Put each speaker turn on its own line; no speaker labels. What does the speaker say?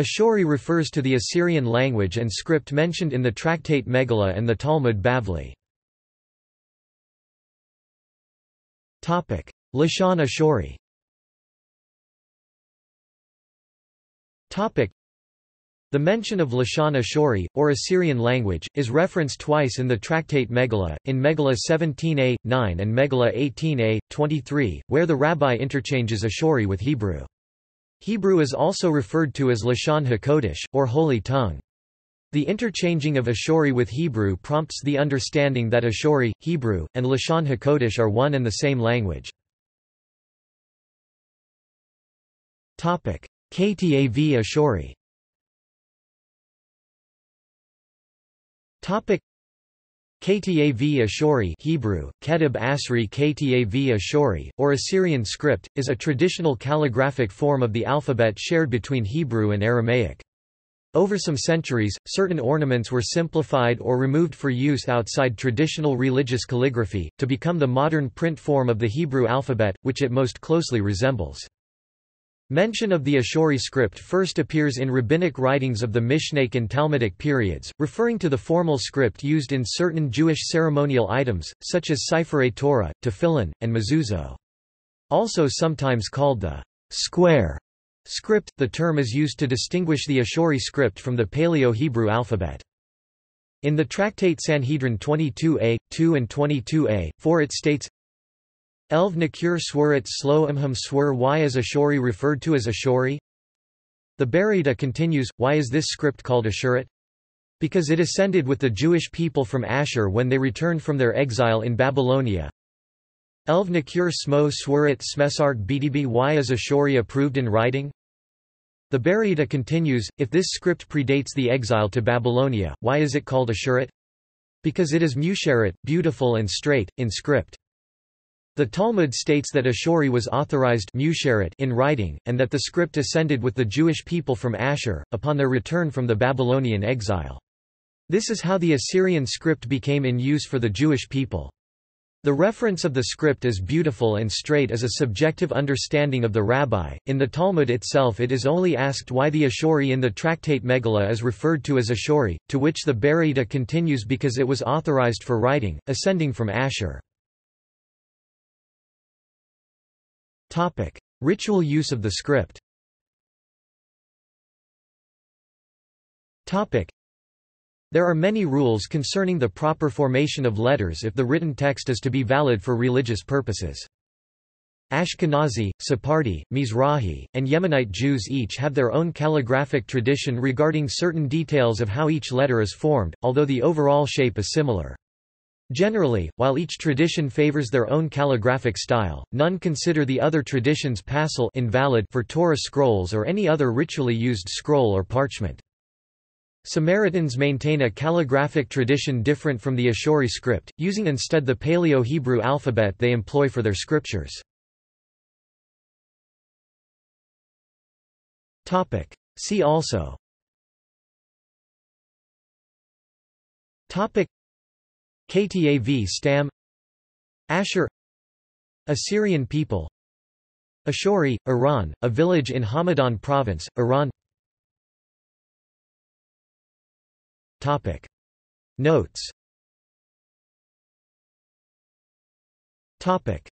Ashuri refers to the Assyrian language and script mentioned in the tractate Megillah and the Talmud Bavli. Lashon Ashuri the mention of Lashon Ashuri, or Assyrian language, is referenced twice in the tractate Megillah, in Megillah 17a, 9 and Megillah 18a, 23, where the rabbi interchanges Ashuri with Hebrew. Hebrew is also referred to as Lashon HaKodesh, or Holy Tongue. The interchanging of Ashuri with Hebrew prompts the understanding that Ashuri, Hebrew, and Lashon HaKodesh are one and the same language. Ktav Topic Ktav Ashuri Hebrew, Ketub Asri Ktav Ashuri, or Assyrian script, is a traditional calligraphic form of the alphabet shared between Hebrew and Aramaic. Over some centuries, certain ornaments were simplified or removed for use outside traditional religious calligraphy, to become the modern print form of the Hebrew alphabet, which it most closely resembles. Mention of the Ashuri script first appears in rabbinic writings of the Mishnaic and Talmudic periods, referring to the formal script used in certain Jewish ceremonial items, such as Sifrei Torah, Tefillin, and mezuzot. Also sometimes called the square script, the term is used to distinguish the Ashuri script from the Paleo-Hebrew alphabet. In the tractate Sanhedrin 22a, 2 and 22a, 4 it states, Elv Nakur Swerit Slo Imham Swir Why is Ashuri referred to as Ashuri? The Baraita continues, why is this script called Ashurit? Because it ascended with the Jewish people from Ashur when they returned from their exile in Babylonia. Elv Nakur Smo Swerit Smesart BDB Why is Ashuri approved in writing? The Baraita continues, if this script predates the exile to Babylonia, why is it called Ashurit? Because it is Musharit, beautiful and straight, in script. The Talmud states that Ashuri was authorized in writing, and that the script ascended with the Jewish people from Ashur, upon their return from the Babylonian exile. This is how the Assyrian script became in use for the Jewish people. The reference of the script as beautiful and straight is a subjective understanding of the rabbi. In the Talmud itself, it is only asked why the Ashuri in the tractate Megillah is referred to as Ashuri, to which the Baraita continues because it was authorized for writing, ascending from Ashur. Topic: Ritual use of the script. Topic: There are many rules concerning the proper formation of letters if the written text is to be valid for religious purposes. Ashkenazi, Sephardi, Mizrahi, and Yemenite Jews each have their own calligraphic tradition regarding certain details of how each letter is formed, although the overall shape is similar. Generally, while each tradition favors their own calligraphic style, none consider the other tradition's pasul invalid for Torah scrolls or any other ritually used scroll or parchment. Samaritans maintain a calligraphic tradition different from the Ashuri script, using instead the Paleo-Hebrew alphabet they employ for their scriptures. See also Ktav Stam Ashur Assyrian people Ashori, Iran, a village in Hamadan province, Iran Topic. Notes Topic.